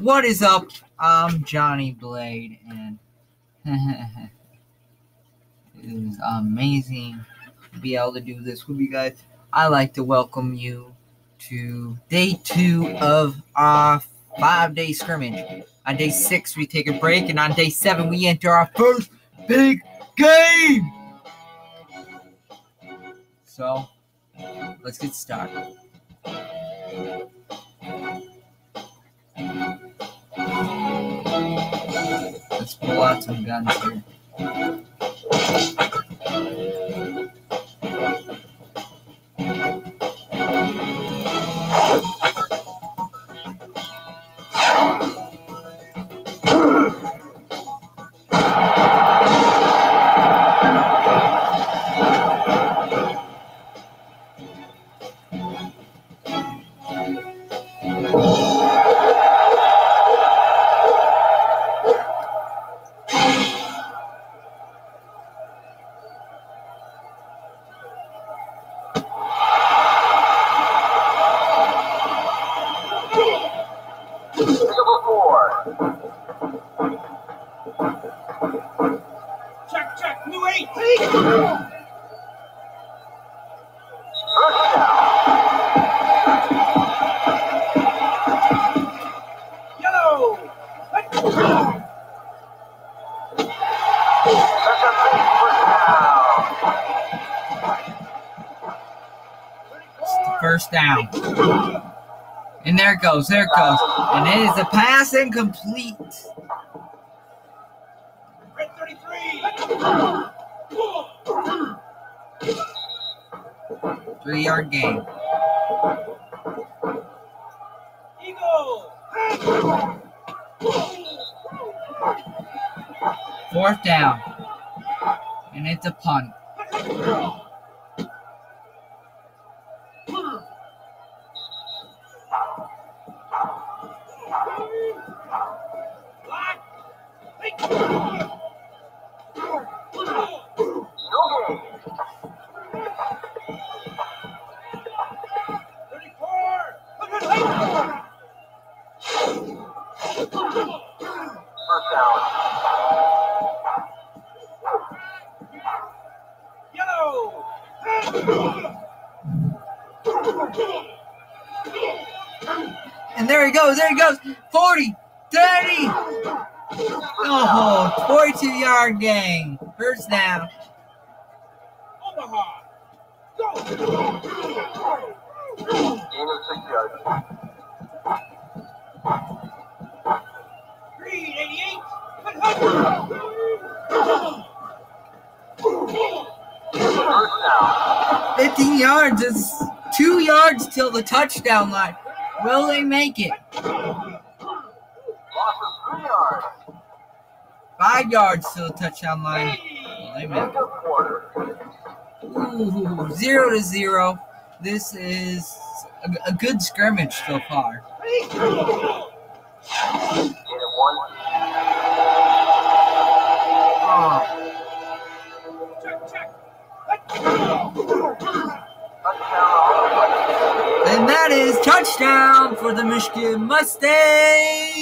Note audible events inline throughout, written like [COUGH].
What is up? I'm Johnny Blade, and [LAUGHS] it is amazing to be able to do this with you guys. I'd like to welcome you to day two of our five day scrimmage. On day six, we take a break, and on day seven, we enter our first big game. So, let's get started. Let's pull out some guns here. First down. And there it goes. There it goes. And it is a pass incomplete. Red 33. Three yard game. Eagle. Fourth down. And it's a punt. Goes. There he goes. 40, 30. Oh, 42 yard gain. First down. Omaha. Go. Gain of six yards. Green 88. First down. 15 yards is two yards till the touchdown line. Will they make it? Loss of three yards. Five yards till the touchdown line. Will they make End of quarter. it? Ooh, zero to zero. This is a, a good scrimmage so far. And that is touchdown for the Michigan Mustangs.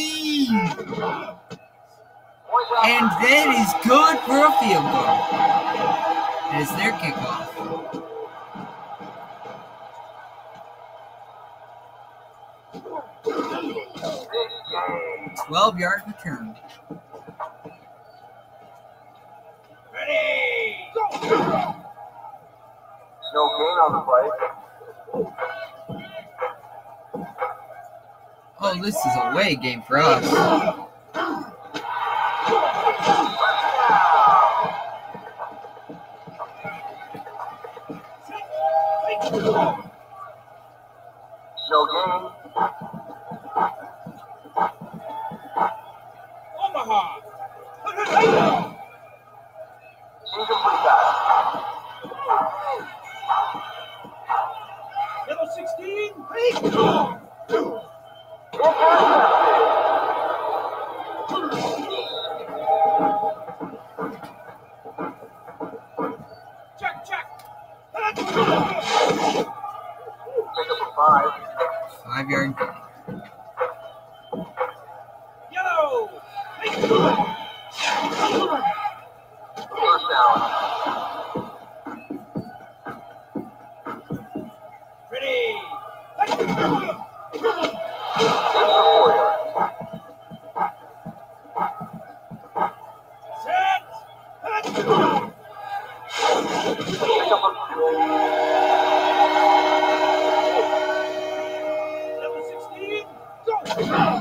And that is good for a field goal. It is their kickoff. 12 yard return. Ready. Go. No gain on the play. Oh, this is a away game for us. Gain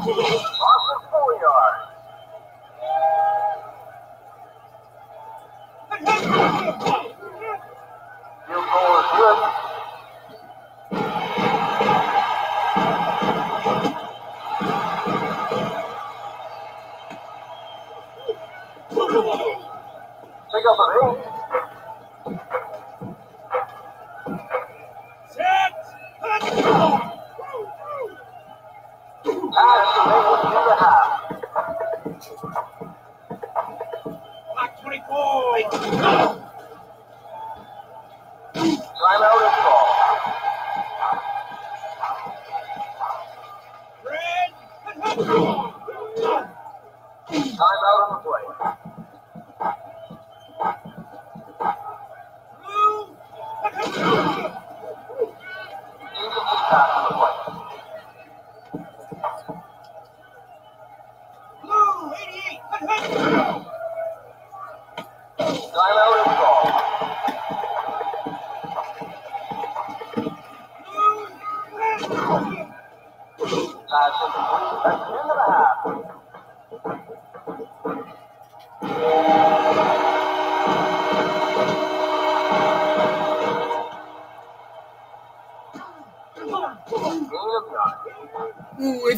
of Clock 24.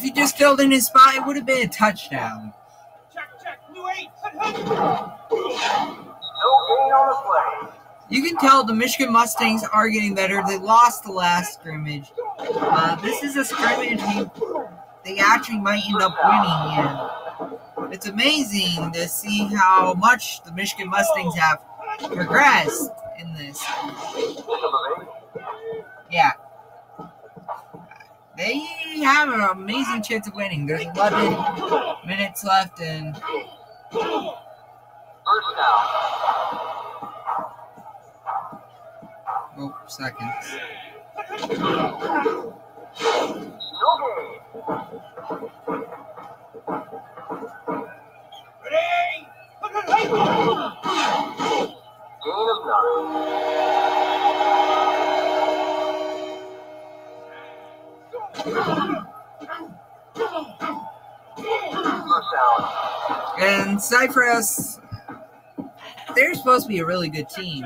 He just filled in his spot, it would have been a touchdown. Check, check. Blue 8. On the play. You can tell the Michigan Mustangs are getting better. They lost the last scrimmage. Uh, this is a scrimmage they actually might end up winning in. It's amazing to see how much the Michigan Mustangs have progressed in this. Pickup of eight. Yeah. They have an amazing chance of winning. There's 11 minutes left and First down. oh, seconds. Ready. Gain of nine. And Cypress, they're supposed to be a really good team.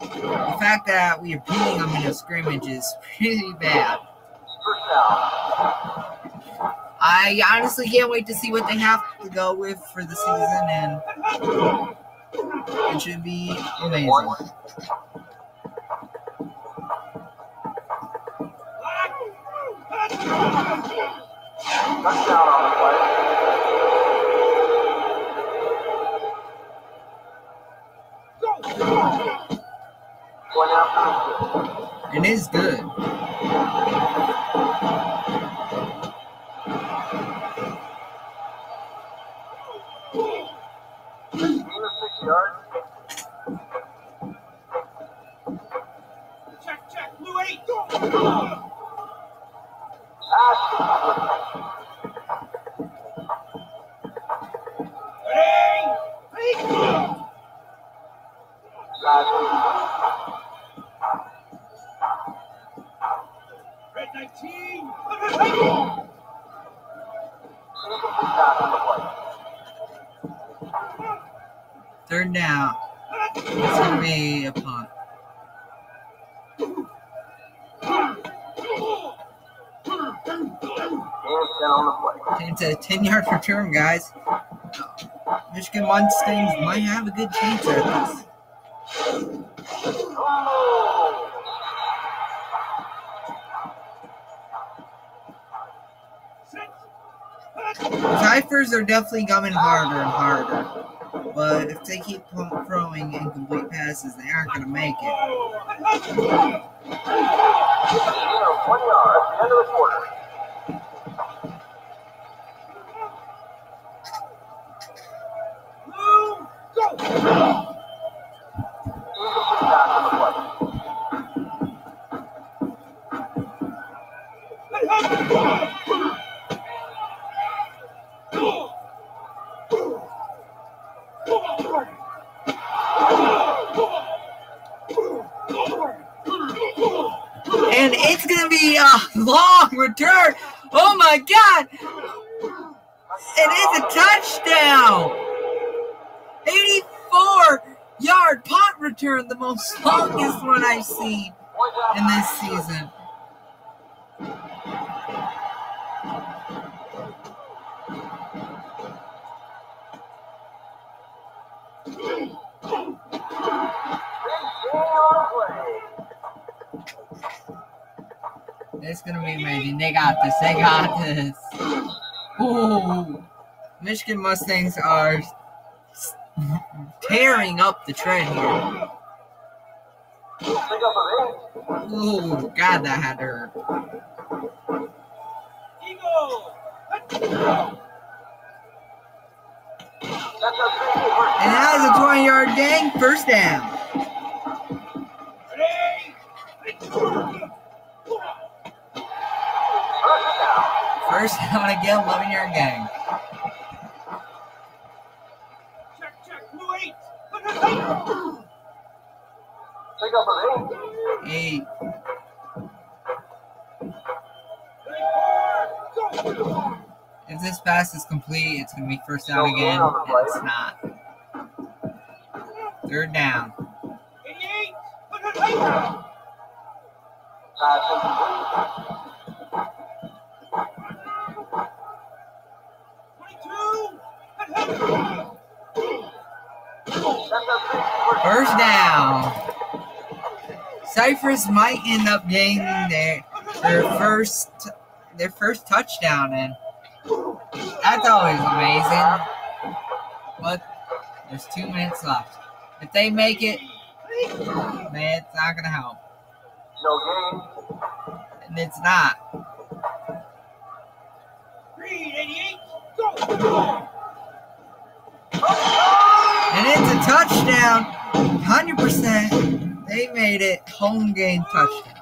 The fact that we are beating them in a scrimmage is pretty bad. I honestly can't wait to see what they have to go with for the season, and it should be amazing. Touchdown on the play. One after It is good. On the play. It's a 10 yard return, guys. Michigan Mustangs might have a good chance at this. Set. Are definitely coming harder and harder. But if they keep throwing incomplete passes, they aren't going to make it. One yard. End of the quarter. My god! It is a touchdown! 84 yard punt return, the most longest one I've seen in this season. It's gonna be amazing. They got this. They got this. Ooh. Michigan Mustangs are tearing up the trend here. Ooh, God, that had to hurt. And that is a 20 yard gain. First down. First [LAUGHS] down again, 11 yard gain. Check, check. Blue eight. Take up an Eight. Go. If this pass is complete, it's going to be first down again. It's not. Third down. 88. First down. Cypress might end up getting their, their first their first touchdown, and that's always amazing. But there's two minutes left. If they make it, man, it's not gonna help, No gain. and it's not. Three eighty-eight. Go. And it's a touchdown. 100%. They made it. Home game touchdown.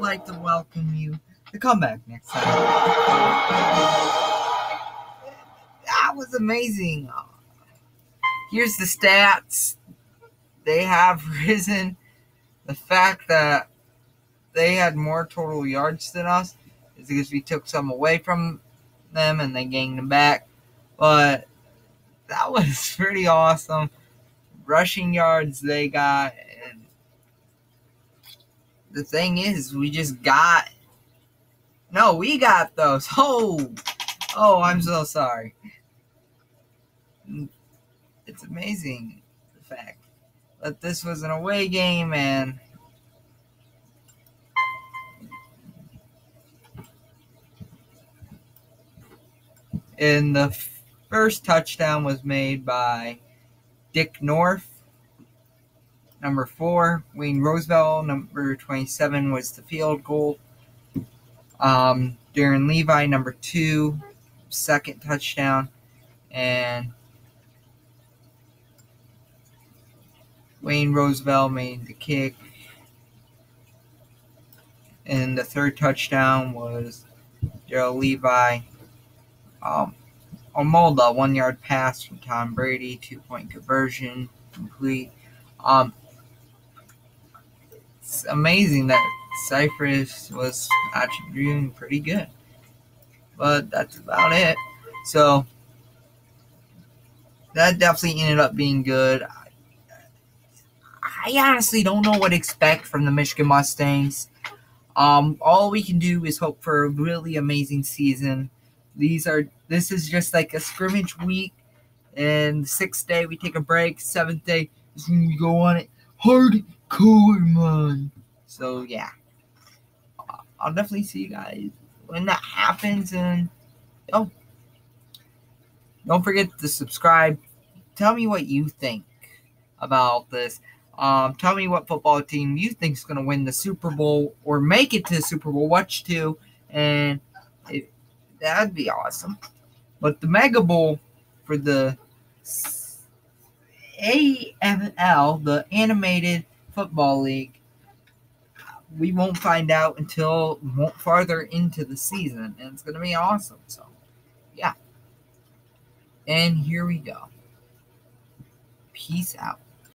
We'd like to welcome you to come back next time. That was amazing. Here's the stats. They have [LAUGHS] risen. The fact that they had more total yards than us is because we took some away from them and they gained them back. But that [LAUGHS] was pretty awesome. Rushing yards they got the thing is we just got no we got those. [LAUGHS] Oh oh i'm so sorry. It's amazing the fact that this was an away game and and the first touchdown was made by dick north number four. Wayne Roosevelt, number 27, was the field goal. Um, Darren Levi, number two, second touchdown. And Wayne Roosevelt made the kick. And the third touchdown was Daryl Levi. Um, Omolda, one yard pass from Tom Brady, two point conversion, complete. Um, it's amazing that Cypress was actually doing pretty good. But that's about it. So that definitely ended up being good. I, I honestly don't know what to expect from the Michigan Mustangs. Um, all we can do is hope for a really amazing season. These are this is just like a scrimmage week, and sixth day we take a break. Seventh day is when we go on it hardcore, man. So yeah, I'll definitely see you guys when that happens. And oh, don't forget to subscribe. Tell me what you think about this. Um, tell me what football team you think is going to win the Super Bowl or make it to the Super Bowl. Watch two, and it, that'd be awesome. But the Mega Bowl for the AFL, the Animated Football League, we won't find out until farther into the season, and it's going to be awesome. So, yeah. And here we go. Peace out.